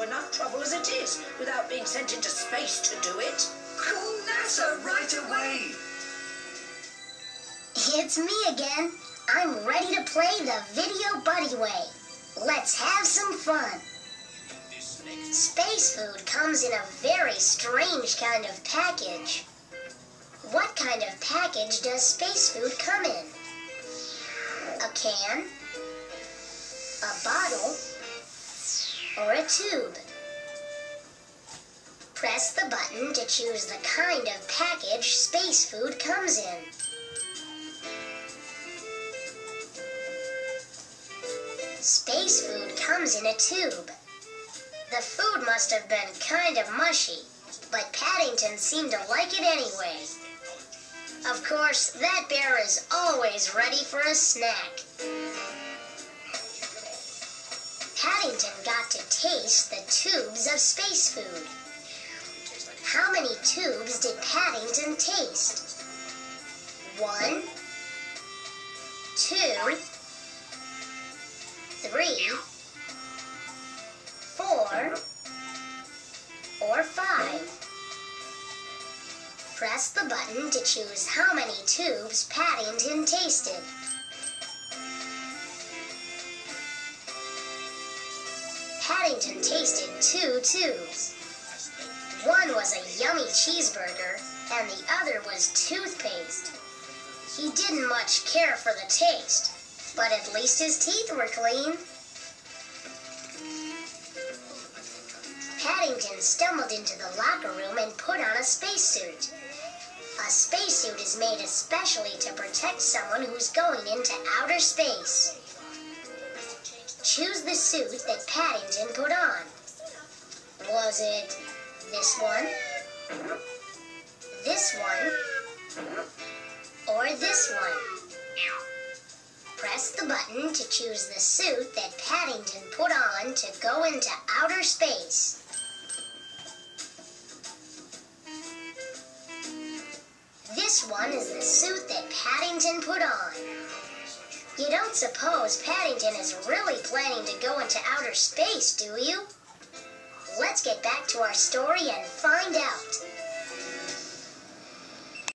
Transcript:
into enough trouble as it is without being sent into space to do it. Call NASA right away. It's me again. I'm ready to play the Video Buddy Way. Let's have some fun. Space food comes in a very strange kind of package. What kind of package does space food come in? A can? A bottle? Or a tube? Press the button to choose the kind of package space food comes in. Space food comes in a tube. The food must have been kind of mushy, but Paddington seemed to like it anyway. Of course, that bear is always ready for a snack. To taste the tubes of space food. How many tubes did Paddington taste? One, two, three, four, or five. Press the button to choose how many tubes Paddington tasted. Paddington tasted two tubes. One was a yummy cheeseburger, and the other was toothpaste. He didn't much care for the taste, but at least his teeth were clean. Paddington stumbled into the locker room and put on a spacesuit. A spacesuit is made especially to protect someone who's going into outer space. Choose the suit that Paddington put on. Was it this one? This one? Or this one? Press the button to choose the suit that Paddington put on to go into outer space. This one is the suit that Paddington put on. You don't suppose Paddington is really planning to go into outer space, do you? Let's get back to our story and find out.